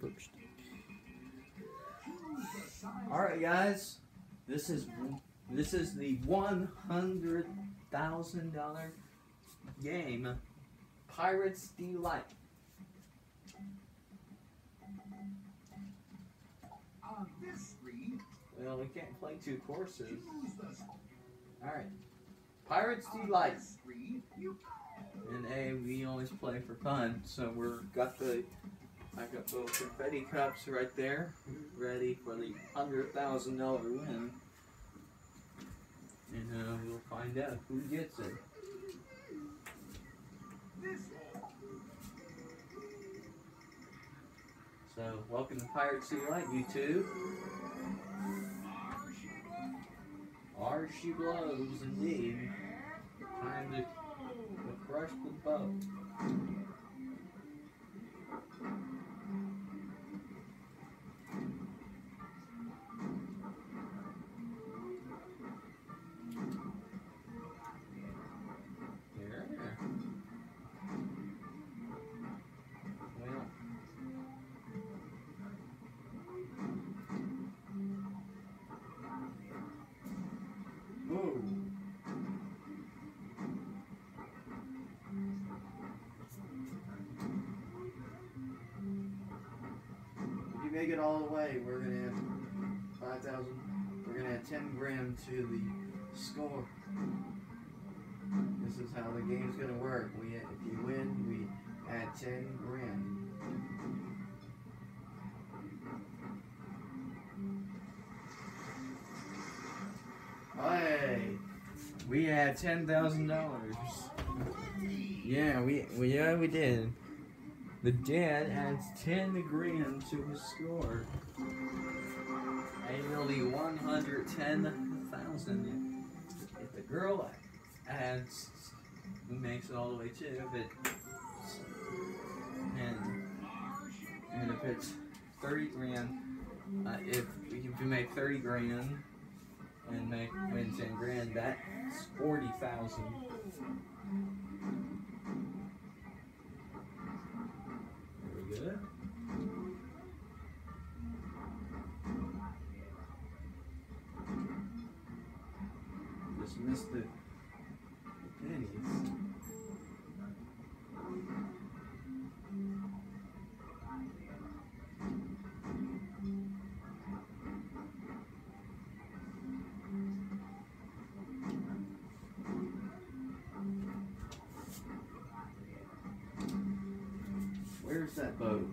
first. All right, guys. This is this is the one hundred thousand dollar game, Pirates Delight. Well, we can't play two courses. All right, Pirates Delight. And A, we always play for fun, so we're got the I got little confetti cups right there, ready for the hundred thousand dollar win. And uh, we'll find out who gets it. So, welcome to Pirates Delight, YouTube. Are she blows indeed. Time to crush the boat. Make it all the way, we're gonna have five thousand. We're gonna add ten grand to the score. This is how the game's gonna work. We, if you win, we add ten grand. Hey, we had ten thousand dollars. Yeah, we, we yeah we did. The dad adds 10 grand to his score. Annually 110,000. If the girl adds, who makes it all the way to, if it, and, and if it's 30 grand, uh, if, if you make 30 grand and make win 10 grand, that's 40,000. Good. Just missed the, That boat?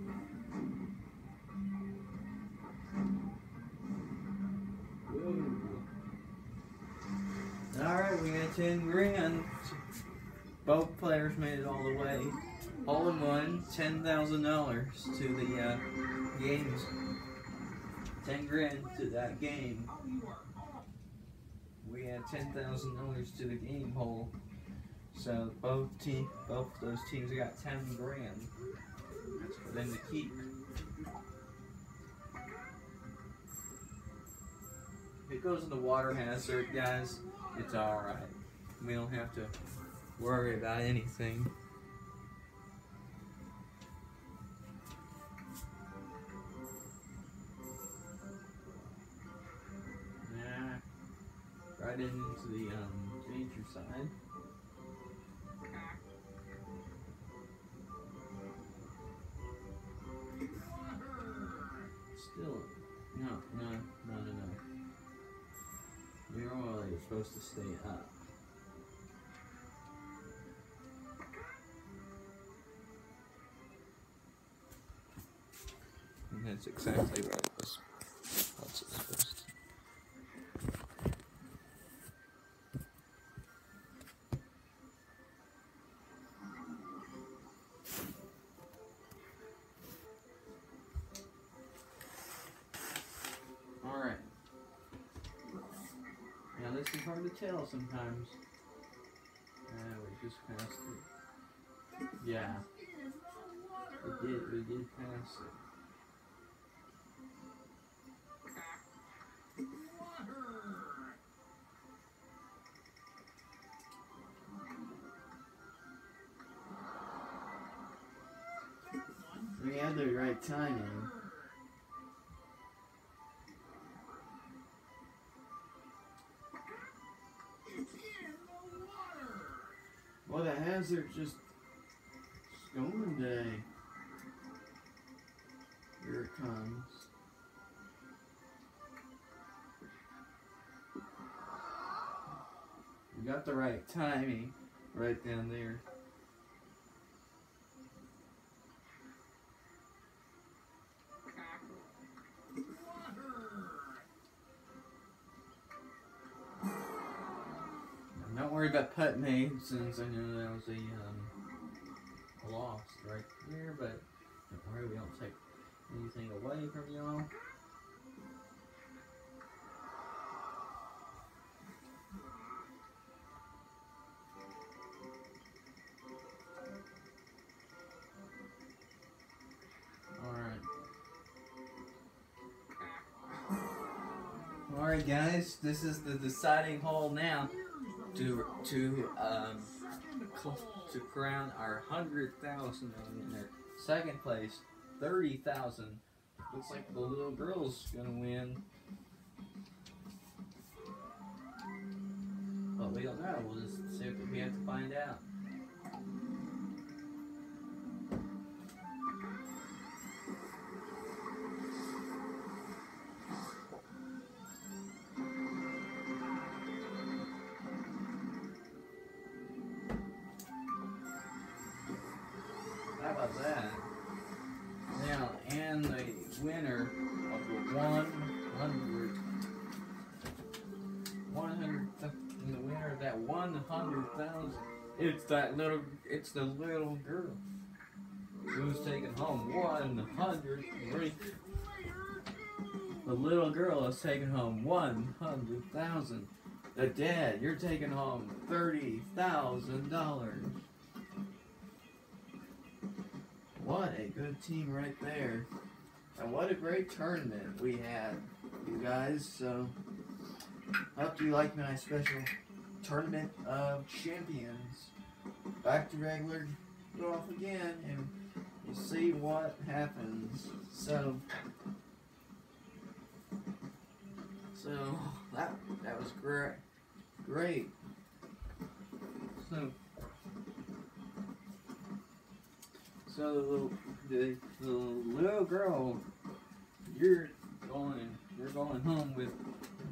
Alright, we got 10 grand. Both players made it all the way. All in one, $10,000 to the uh, games. 10 grand to that game. We had $10,000 to the game hole. So both team, both those teams got 10 grand. Them to keep. It goes in the water hazard, guys, it's alright. We don't have to worry about anything. Yeah. Right into the um, danger side. No, no, no, no, no. Your oil is supposed to stay up. That's exactly right. Hard tell sometimes. Uh, we just passed it. Yeah. We did, we did pass it. We had the right timing. A just storm day. Here it comes. We got the right timing right down there. Worried about putt made since I know that was a um, loss right here, but don't worry, we don't take anything away from y'all. Alright guys, this is the deciding hole now to to um to crown our hundred thousand winner. Second place, thirty thousand. Looks like the little girl's gonna win. But we don't know. We'll just see if we have to find out. About that? Now, and the winner of the 100, 100, th- the winner of that 100,000, it's that little, it's the little girl who's taking home 100, the little girl is taking home 100,000. The dad, you're taking home $30,000. What a good team right there. And what a great tournament we had, you guys. So, I hope you like my special tournament of champions. Back to regular go off again, and we'll see what happens. So, so that that was great, great. So. So the little, the, little girl, you're going, you're going home with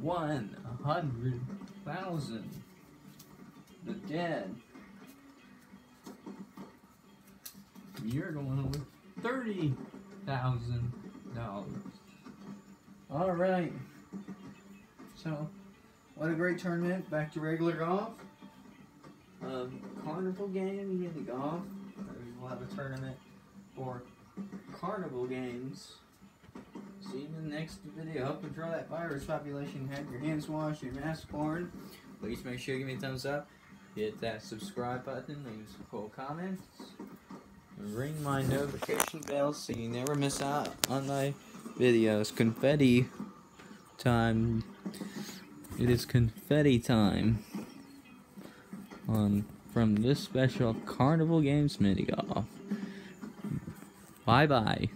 one hundred thousand. The dad, you're going home with thirty thousand dollars. All right. So, what a great tournament. Back to regular golf. Um, carnival game, mini golf. We'll have a tournament for carnival games. See you in the next video. Help control that virus population. Have your hands washed, your mask worn. Please make sure you give me a thumbs up. Hit that subscribe button. Leave some cool comments. Ring my notification bell so you never miss out on my videos. Confetti time. It is confetti time. On from this special Carnival Games mini golf. Bye bye.